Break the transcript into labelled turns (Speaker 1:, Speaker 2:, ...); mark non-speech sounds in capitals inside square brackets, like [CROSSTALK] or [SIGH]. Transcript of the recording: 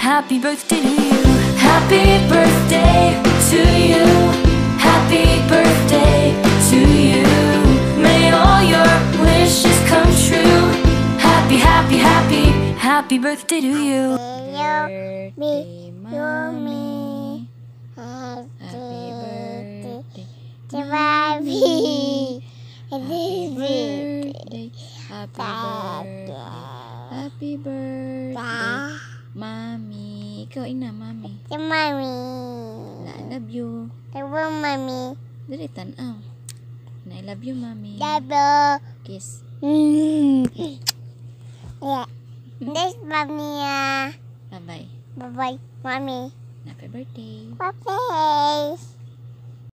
Speaker 1: happy, happy, happy birthday to you. Happy birthday to you. Happy birthday to you. May all your wishes come true. Happy, happy, happy, happy birthday to you.
Speaker 2: Birthday,
Speaker 3: me,
Speaker 2: mommy.
Speaker 3: Happy birthday.
Speaker 2: to Mommy. [LAUGHS]
Speaker 3: Happy birthday. Happy birthday. Happy birthday. Ikaw, ina, mami.
Speaker 2: Si
Speaker 3: mami. I love you.
Speaker 2: Love you, mami.
Speaker 3: Dali, tanaw. Na, I love you, mami.
Speaker 2: Love you.
Speaker 3: Kiss. Mm.
Speaker 2: Yeah. Hmm? This mami ah.
Speaker 3: Bye-bye.
Speaker 2: Bye-bye, mami.
Speaker 3: Happy birthday.
Speaker 2: Happy birthday.